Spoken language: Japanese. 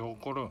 どう起怒るん？